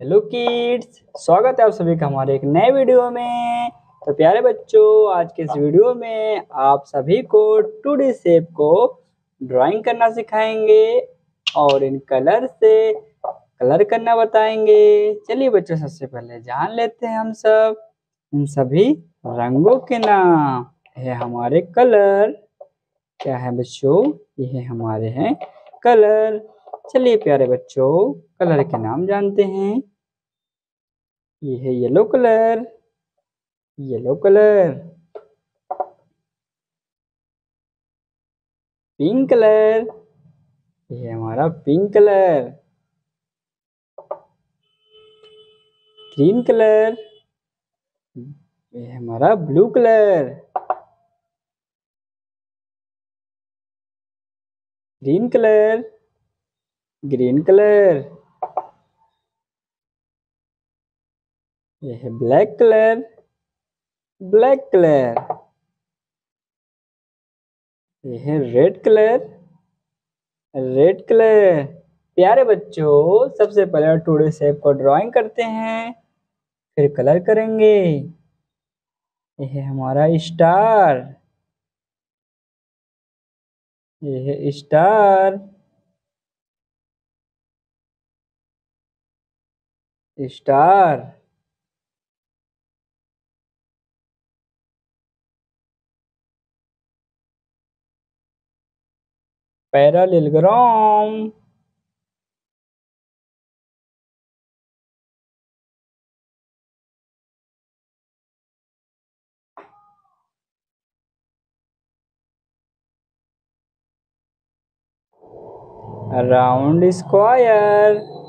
Hello kids स्वागत है आप सभी का हमारे एक नए वीडियो में। तो प्यारे बच्चों, आज के इस वीडियो में आप सभी को टू डी शेप को ड्राइंग करना सिखाएँगे और इन कलर से कलर करना बताएँगे। चलिए बच्चों, सबसे पहले जान लेते हैं हम सब। इन सभी रंगों के नाम। है हमारे कलर क्या है बच्चों? ये हमारे हैं कलर चलिए प्यारे बच्चों, कलर के नाम जानते हैं। ये है yellow colour yellow colour. Pink colour, ये हमारा पिंक कलर। ग्रीन कलर, ये हमारा blue colour. Green colour green colour ये है ब्लैक कलर ब्लैक कलर ये है रेड कलर रेड कलर प्यारे बच्चों, सबसे पहले टूडे शेप को ड्राइंग करते हैं, फिर कलर करेंगे। ये है हमारा स्टार ये है star star parallelogram. Round square.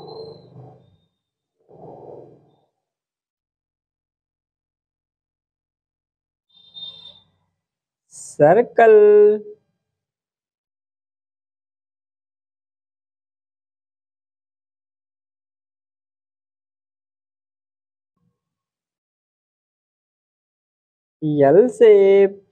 circle. L shape.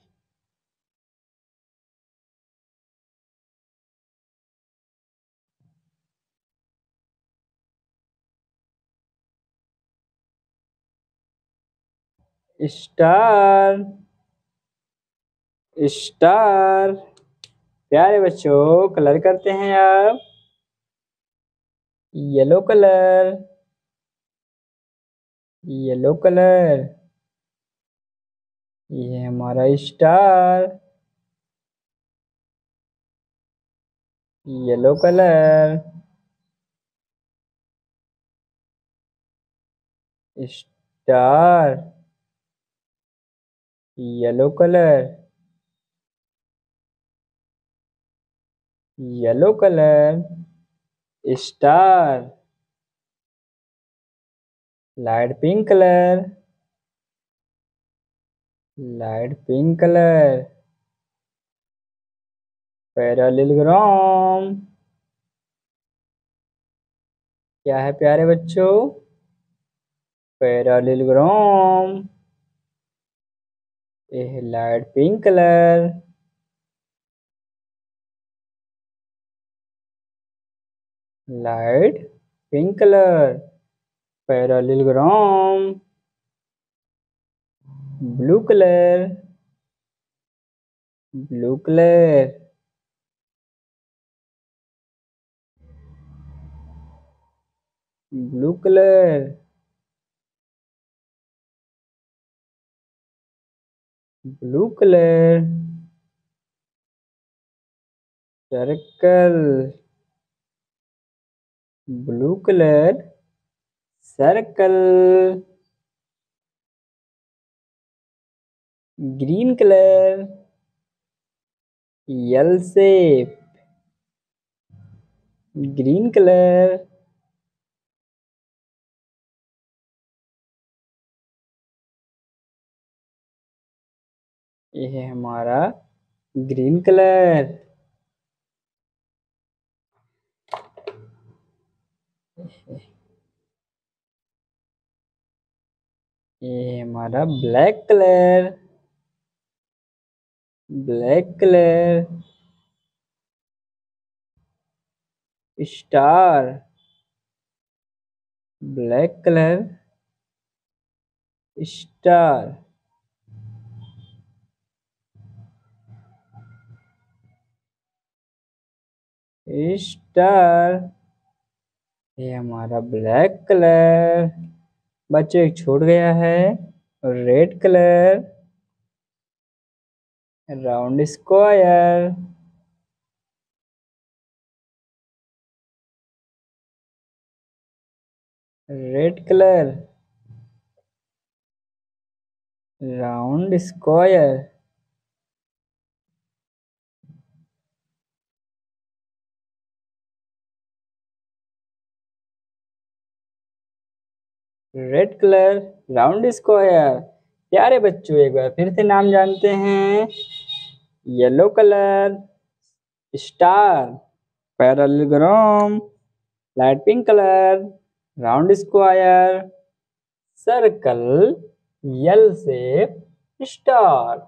Star. Star. प्यारे बच्चों, कलर करते हैं आप। Yellow colour. Yellow colour. ये हमारा star. Yellow colour. Star. Yellow colour. Yellow colour star light pink colour light pink colour parallelogram क्या है प्यारे बच्चों? पैरालिलग्राम ये है light pink colour light pink color parallelogram blue color blue color. Blue color. Blue color. Circle. Blue colour circle. Green colour L shape green colour. ये है हमारा green colour. ये हमारा black colour black colour star black colour star star ये हमारा black colour. बच्चों, एक छूट गया है। Red colour. Round square. Red colour. Round square. Red colour round square प्यारे बच्चों, एक बार फिर से नाम जानते हैं। Yellow colour star parallelogram light pink colour round square circle L से स्टार